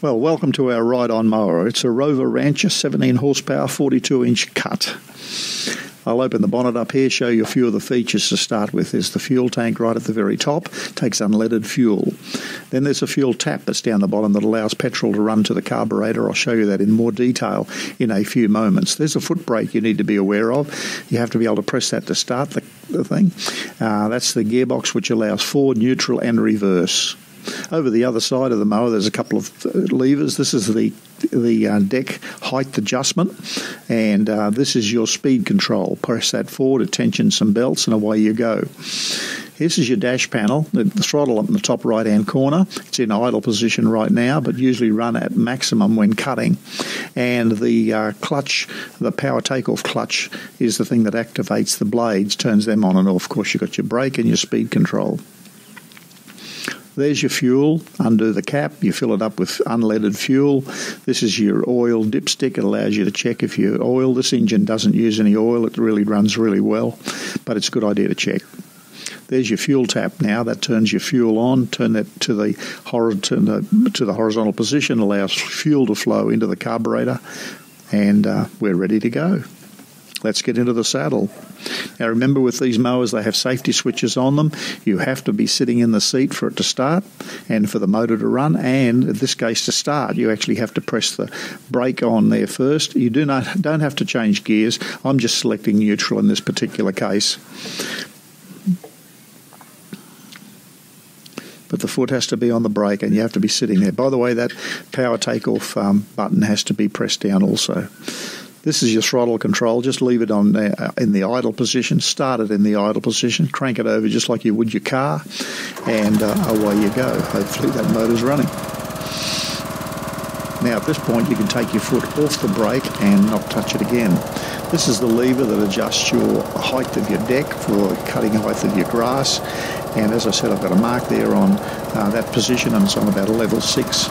Well, welcome to our ride on mower. It's a Rover Rancher 17 horsepower, 42 inch cut. I'll open the bonnet up here, show you a few of the features to start with. There's the fuel tank right at the very top, takes unleaded fuel. Then there's a fuel tap that's down the bottom that allows petrol to run to the carburetor. I'll show you that in more detail in a few moments. There's a foot brake you need to be aware of. You have to be able to press that to start the, the thing. Uh, that's the gearbox which allows forward, neutral, and reverse. Over the other side of the mower, there's a couple of uh, levers. This is the the uh, deck height adjustment, and uh, this is your speed control. Press that forward, attention some belts, and away you go. This is your dash panel, the, the throttle up in the top right hand corner. It's in idle position right now, but usually run at maximum when cutting. And the uh, clutch, the power takeoff clutch, is the thing that activates the blades, turns them on and off. Of course, you've got your brake and your speed control. There's your fuel. Undo the cap. You fill it up with unleaded fuel. This is your oil dipstick. It allows you to check if your oil. This engine doesn't use any oil. It really runs really well, but it's a good idea to check. There's your fuel tap now. That turns your fuel on. Turn that to the, to the horizontal position. Allows fuel to flow into the carburetor, and uh, we're ready to go. Let's get into the saddle. Now, remember with these mowers, they have safety switches on them. You have to be sitting in the seat for it to start and for the motor to run, and in this case, to start, you actually have to press the brake on there first. You do not don't have to change gears. I'm just selecting neutral in this particular case. but the foot has to be on the brake and you have to be sitting there. By the way, that power takeoff um, button has to be pressed down also. This is your throttle control. Just leave it on uh, in the idle position. Start it in the idle position. Crank it over just like you would your car, and uh, away you go. Hopefully that motor's running. Now at this point you can take your foot off the brake and not touch it again. This is the lever that adjusts your height of your deck for cutting height of your grass. And as I said, I've got a mark there on uh, that position and it's on about a level 6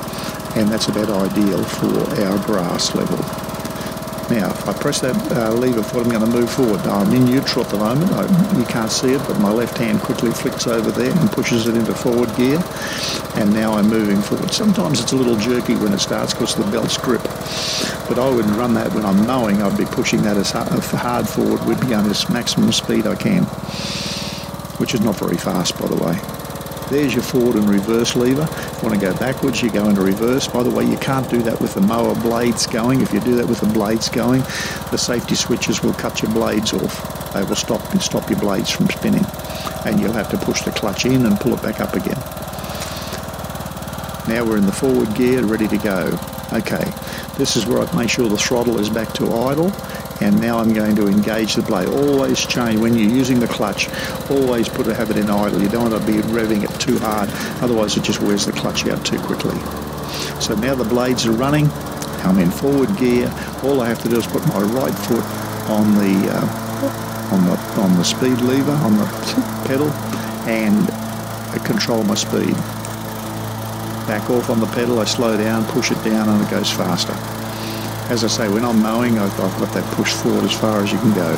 and that's about ideal for our grass level. Now, if I press that uh, lever foot, I'm going to move forward. Now, I'm in neutral at the moment. I, you can't see it, but my left hand quickly flicks over there and pushes it into forward gear. And now I'm moving forward. Sometimes it's a little jerky when it starts because the belt's grip. But I wouldn't run that when I'm mowing. I'd be pushing that as hard forward would be with the maximum speed I can, which is not very fast, by the way. There's your forward and reverse lever. If you want to go backwards, you go into reverse. By the way, you can't do that with the mower blades going. If you do that with the blades going, the safety switches will cut your blades off. They will stop stop your blades from spinning, and you'll have to push the clutch in and pull it back up again. Now we're in the forward gear, ready to go. Okay, this is where I make sure the throttle is back to idle and now I'm going to engage the blade. Always change when you're using the clutch. Always put a have it in idle. You don't want to be revving it too hard, otherwise it just wears the clutch out too quickly. So now the blades are running. I'm in forward gear. All I have to do is put my right foot on the uh, on the on the speed lever on the pedal and control my speed. Back off on the pedal, I slow down, push it down, and it goes faster as I say, when I'm mowing, I've, I've got that push forward as far as you can go.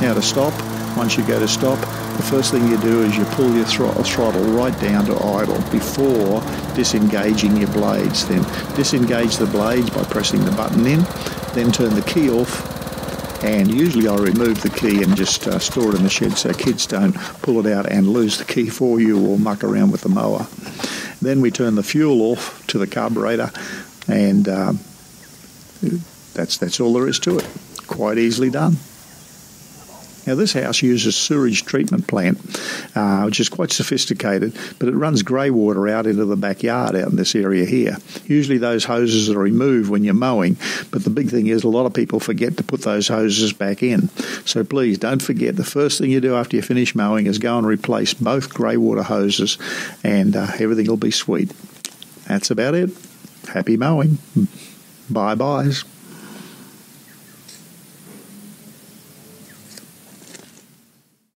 Now to stop, once you go to stop, the first thing you do is you pull your throttle right down to idle before disengaging your blades. Then disengage the blades by pressing the button in, then turn the key off and usually I remove the key and just uh, store it in the shed so kids don't pull it out and lose the key for you or muck around with the mower. Then we turn the fuel off to the carburetor and uh, that's, that's all there is to it. Quite easily done. Now, this house uses sewage treatment plant, uh, which is quite sophisticated, but it runs grey water out into the backyard out in this area here. Usually, those hoses are removed when you're mowing, but the big thing is a lot of people forget to put those hoses back in. So please don't forget the first thing you do after you finish mowing is go and replace both grey water hoses, and uh, everything will be sweet. That's about it. Happy mowing. Bye byes.